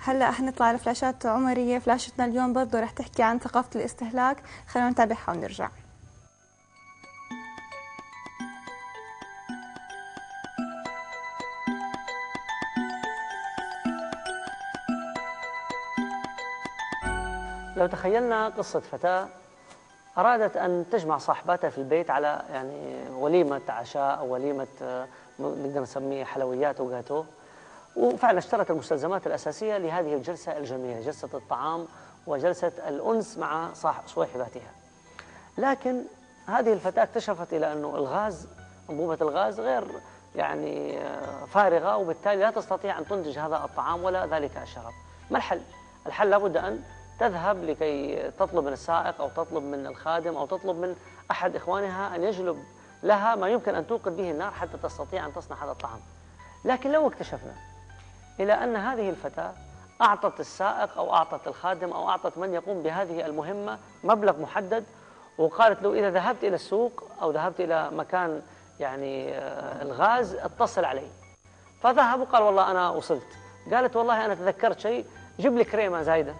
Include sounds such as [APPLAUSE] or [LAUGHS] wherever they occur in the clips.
هلا حنطلع لفلاشات عمرية. فلاشتنا اليوم برضه رح تحكي عن ثقافة الاستهلاك. خلينا نتابعها ونرجع. لو تخيلنا قصة فتاة أرادت أن تجمع صاحباتها في البيت على يعني وليمة عشاء أو وليمة آه، نقدر نسميه حلويات وجاتو وفعلا اشترت المستلزمات الأساسية لهذه الجلسة الجميلة جلسة الطعام وجلسة الأنس مع صاحباتها لكن هذه الفتاة اكتشفت إلى أنه الغاز أنبوبة الغاز غير يعني آه، فارغة وبالتالي لا تستطيع أن تنتج هذا الطعام ولا ذلك الشراب. ما الحل؟ الحل لابد أن تذهب لكي تطلب من السائق أو تطلب من الخادم أو تطلب من أحد إخوانها أن يجلب لها ما يمكن أن توقد به النار حتى تستطيع أن تصنع هذا الطعام. لكن لو اكتشفنا إلى أن هذه الفتاة أعطت السائق أو أعطت الخادم أو أعطت من يقوم بهذه المهمة مبلغ محدد وقالت له إذا ذهبت إلى السوق أو ذهبت إلى مكان يعني آه، الغاز اتصل علي. فذهب وقال والله أنا وصلت. قالت والله أنا تذكرت شيء جيب لي كريمة زايدة.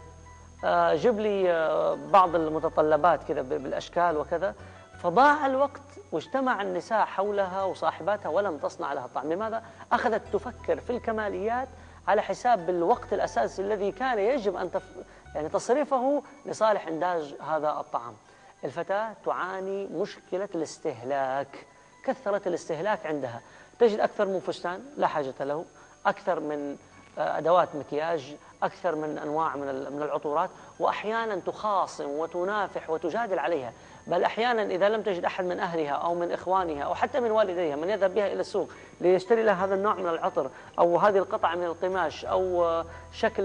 آه، جيب لي آه، بعض المتطلبات كذا بالأشكال وكذا. فضاع الوقت واجتمع النساء حولها وصاحباتها ولم تصنع لها طعم. لماذا؟ أخذت تفكر في الكماليات على حساب الوقت الأساسي الذي كان يجب أن تف... يعني تصرفه لصالح إنتاج هذا الطعام. الفتاة تعاني مشكلة الاستهلاك كثرة الاستهلاك عندها. تجد أكثر من فستان لا حاجة له. أكثر من آه، أدوات مكياج أكثر من أنواع من العطورات. وأحيانا تخاصم وتنافح وتجادل عليها. بل أحيانا إذا لم تجد أحد من أهلها أو من إخوانها أو حتى من والديها من يذهب بها إلى السوق ليشتري لها هذا النوع من العطر أو هذه القطعة من القماش أو شكل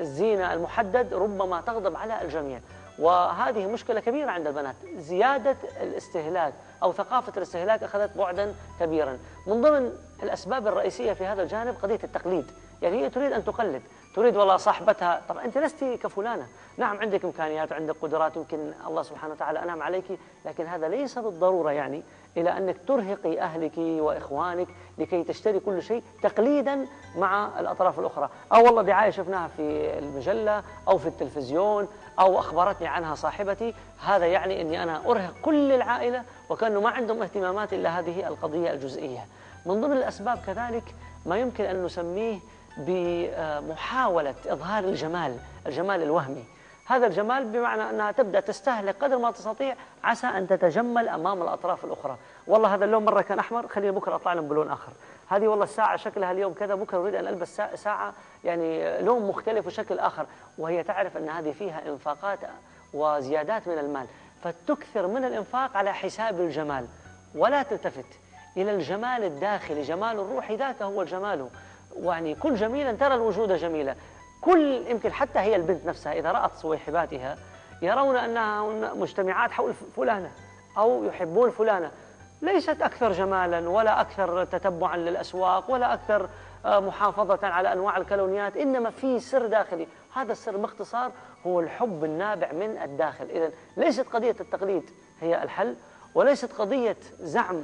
الزينة المحدد ربما تغضب على الجميع. وهذه مشكلة كبيرة عند البنات. زيادة الاستهلاك أو ثقافة الاستهلاك أخذت بعدا كبيرا. من ضمن الأسباب الرئيسية في هذا الجانب قضية التقليد. يعني هي تريد أن تقلد. تريد والله صاحبتها. طبعا أنت لست كفلانة. نعم عندك إمكانيات وعندك قدرات يمكن الله سبحانه وتعالى أنعم عليك لكن هذا ليس بالضرورة يعني إلى أنك ترهقي أهلك وإخوانك لكي تشتري كل شيء تقليدا مع الأطراف الأخرى. أو والله دعاية شفناها في المجلة أو في التلفزيون أو أخبرتني عنها صاحبتي. هذا يعني أني أنا أرهق كل العائلة وكأنه ما عندهم اهتمامات إلا هذه القضية الجزئية. من ضمن الأسباب كذلك ما يمكن أن نسميه بمحاولة إظهار الجمال الجمال الوهمي. هذا الجمال بمعنى أنها تبدأ تستهلك قدر ما تستطيع عسى أن تتجمل أمام الأطراف الأخرى. والله هذا اللون مرة كان أحمر خليني بكرة أطلع لهم بلون آخر. هذه والله الساعة شكلها اليوم كذا بكرة أريد أن ألبس ساعة يعني لون مختلف وشكل آخر. وهي تعرف أن هذه فيها إنفاقات وزيادات من المال. فتكثر من الإنفاق على حساب الجمال. ولا تلتفت. إلى الجمال الداخلي جمال الروح ذاك هو الجمال. يعني كل جميلة ترى الوجود جميلة كل يمكن حتى هي البنت نفسها إذا رأت صويحباتها يرون أنها مجتمعات حول فلانة أو يحبون فلانة. ليست أكثر جمالا ولا أكثر تتبعا للأسواق ولا أكثر آه، محافظة على أنواع الكالونيات إنما في سر داخلي. هذا السر باختصار هو الحب النابع من الداخل. إذا ليست قضية التقليد هي الحل وليست قضية زعم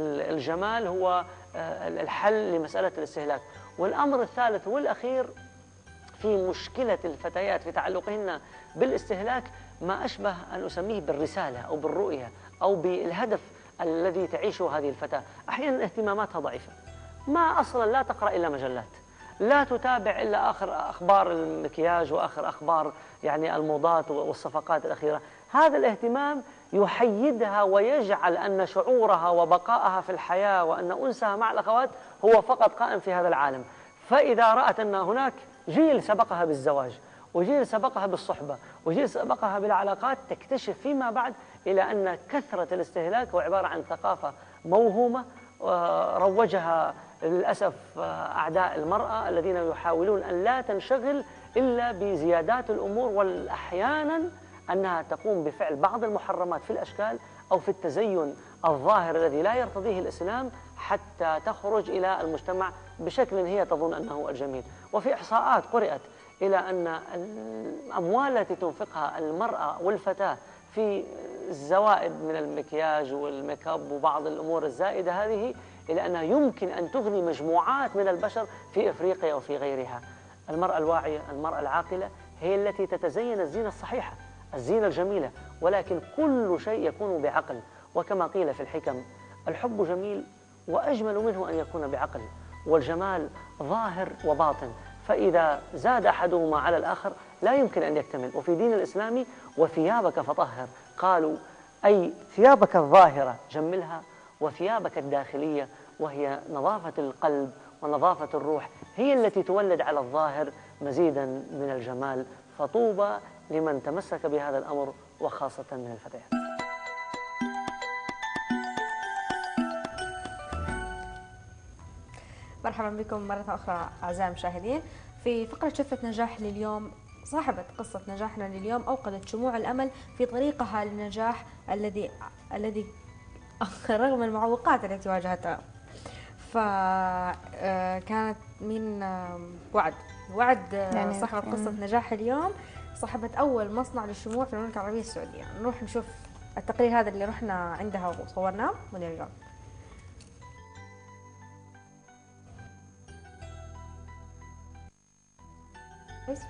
الجمال هو آه، الحل لمسألة الاستهلاك. والأمر الثالث والأخير في مشكلة الفتيات في تعلقهن بالاستهلاك ما أشبه أن أسميه بالرسالة أو بالرؤية أو بالهدف الذي تعيشه هذه الفتاة. أحيانا اهتماماتها ضعيفة. ما أصلا لا تقرأ إلا مجلات. لا تتابع إلا آخر أخبار المكياج وآخر أخبار يعني الموضات والصفقات الأخيرة. هذا الاهتمام يحيدها ويجعل أن شعورها وبقائها في الحياة وأن أنسها مع الأخوات هو فقط قائم في هذا العالم. فإذا رأت أن هناك جيل سبقها بالزواج وجيل سبقها بالصحبة وجيل سبقها بالعلاقات تكتشف فيما بعد إلى أن كثرة الاستهلاك هو عبارة عن ثقافة موهومة روجها للأسف أعداء المرأة الذين يحاولون أن لا تنشغل إلا بزيادات الأمور والأحيانا أنها تقوم بفعل بعض المحرمات في الأشكال أو في التزين الظاهر الذي لا يرتضيه الإسلام حتى تخرج إلى المجتمع بشكل هي تظن أنه الجميل. وفي إحصاءات قرأت إلى أن الأموال التي تنفقها المرأة والفتاة في الزوائد من المكياج والميك أب وبعض الأمور الزائدة هذه إلى أنها يمكن أن تغني مجموعات من البشر في إفريقيا وفي غيرها. المرأة الواعية المرأة العاقلة هي التي تتزين الزينة الصحيحة. الزينة الجميلة ولكن كل شيء يكون بعقل. وكما قيل في الحكم الحب جميل وأجمل منه أن يكون بعقل والجمال ظاهر وباطن. فإذا زاد أحدهما على الآخر لا يمكن أن يكتمل. وفي دين الإسلام وثيابك فطهر. قالوا أي ثيابك الظاهرة جملها وثيابك الداخلية وهي نظافة القلب ونظافة الروح هي التي تولد على الظاهر مزيدا من الجمال. فطوبى لمن تمسك بهذا الأمر وخاصة من الفتيات. مرحبا بكم مرة أخرى أعزائي المشاهدين. في فقرة شفة نجاح لليوم صاحبة قصة نجاحنا لليوم أوقدت شموع الأمل في طريقها للنجاح الذي الذي [LAUGHS] رغم المعوقات التي واجهتها. فكانت آه، من وعد وعد آه، يعني صاحبة قصة نجاح اليوم. صاحبة أول مصنع للشموع في المملكة العربية السعودية. نروح نشوف التقرير هذا اللي رحنا عندها وصورناه ونرجع كويس